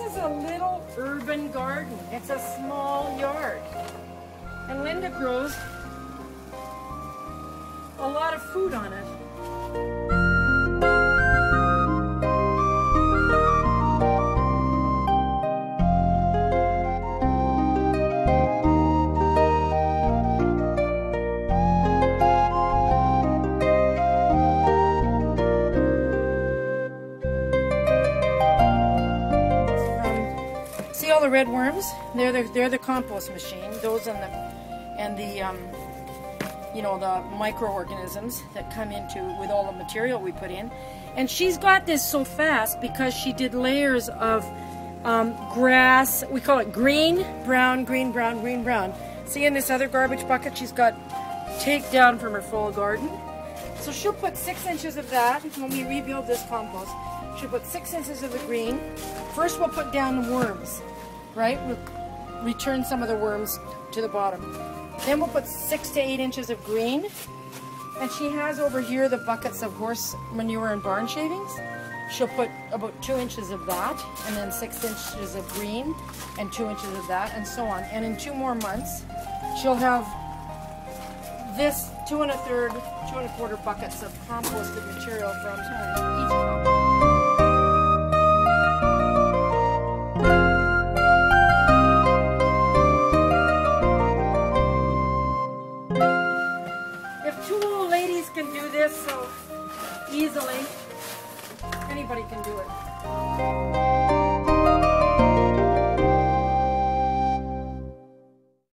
is a little urban garden. It's a small yard. And Linda grows a lot of food on it. All the red worms? They're the, they're the compost machine. Those and the and the um, you know the microorganisms that come into with all the material we put in. And she's got this so fast because she did layers of um, grass. We call it green, brown, green, brown, green, brown. See in this other garbage bucket she's got take down from her full garden. So she'll put six inches of that when we rebuild this compost. She'll put six inches of the green. First we'll put down the worms, right? We'll return some of the worms to the bottom. Then we'll put six to eight inches of green. And she has over here the buckets of horse manure and barn shavings. She'll put about two inches of that, and then six inches of green, and two inches of that, and so on. And in two more months, she'll have this two and a third, two and a quarter buckets of composted material from each. If two old ladies can do this so easily, anybody can do it.